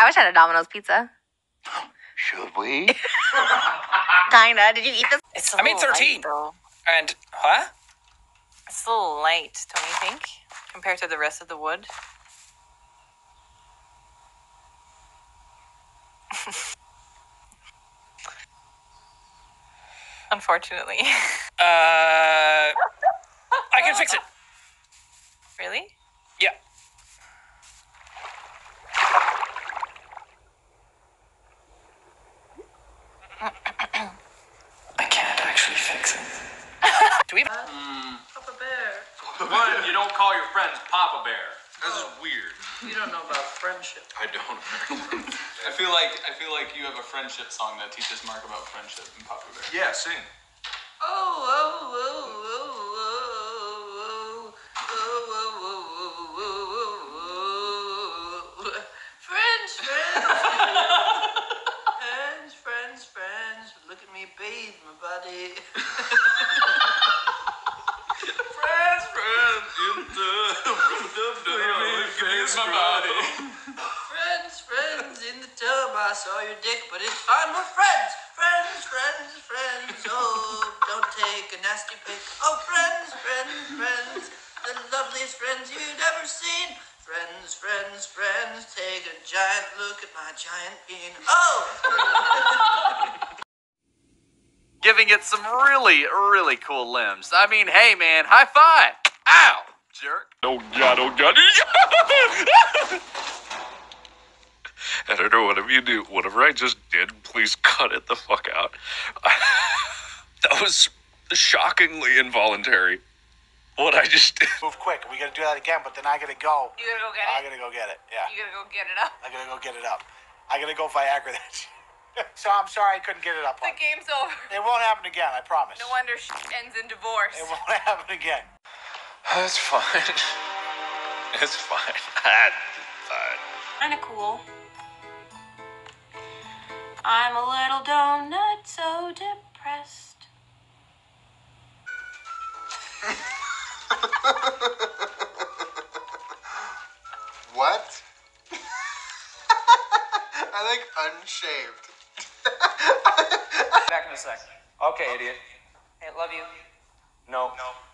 I wish I had a Domino's pizza. Should we? Kinda. Did you eat this? It's a I made little 13. Light, though. And, huh? It's a little light, don't you think? Compared to the rest of the wood. Unfortunately. Uh, I can fix it. really? Yeah. Do we Papa Bear. One, you don't call your friends Papa Bear. This is weird. You don't know about friendship. I don't. I feel like I feel like you have a friendship song that teaches Mark about friendship and Papa Bear. Yeah, sing. Oh, oh, oh, oh. Friends, friends, friends, look at me bathe my body. The Face my body. Friends, friends in the tub. I saw your dick, but it's fine. We're friends. Friends, friends, friends. Oh, don't take a nasty pic. Oh, friends, friends, friends. The loveliest friends you've ever seen. Friends, friends, friends. Take a giant look at my giant peen. Oh! giving it some really, really cool limbs. I mean, hey man, high five! Ow, jerk. Oh God, oh God. I whatever you do. Whatever I just did, please cut it the fuck out. that was shockingly involuntary. What I just did. Move quick. We gotta do that again, but then I gotta go. You gotta go get I it? I gotta go get it. Yeah. You gotta go get it up? I gotta go get it up. I gotta go Viagra that shit. so I'm sorry I couldn't get it up. The On. game's over. It won't happen again. I promise. No wonder sh- ends in divorce. It won't happen again. That's fine. It's fine. That's fine. Kinda cool. I'm a little donut, so depressed. What? I like unshaved. Back in a sec. Okay, idiot. I love you. No. No.